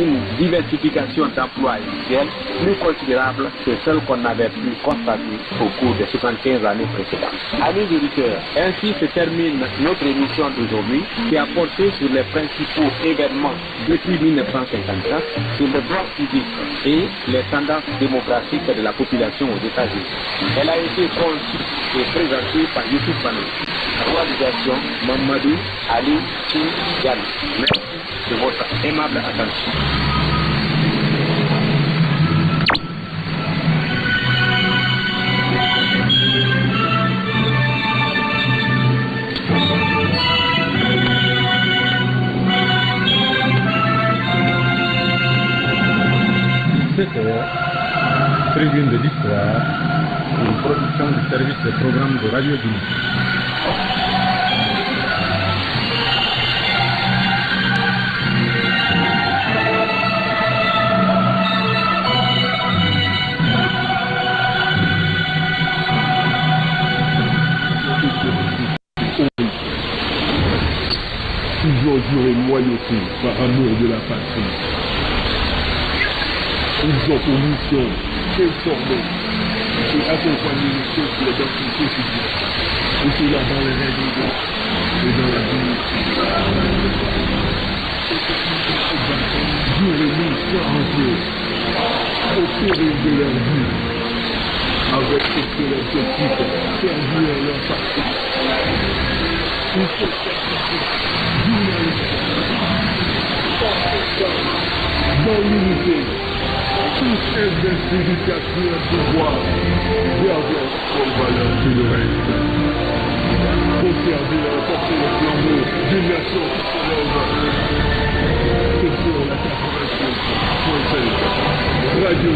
d'une diversification d'emplois industriels plus considérable que celle qu'on avait pu constater au cours des 75 années précédentes. Amis auditeurs, ainsi se termine notre émission d'aujourd'hui qui a porté sur les principaux événements depuis 1954 sur le droit public et les tendances démographiques de la population aux États-Unis. Elle a été conçue et présentée par Youssouf Banou. Réalisation Mamadou Ali. Merci de votre aimable attention. heures, tribune de l'histoire, une production du service de programme de Radio Dini. Ont juré loyauté par amour de la patrie. Ils ont pour mission d'informer et accompagner les peuples dans son quotidien. Et cela dans les de droit et dans la dignité. Jour et nuit sans arrêter, au péril de leur vie, avec ce seul objectif, servir leur patrie. Ils sont sacrifiés, journalistes, dans l'unité, investis jusqu'à ce un pouvoir, gardez comme valeur tout le reste. Nation qui se lève. C'est sur la 85.16, Radio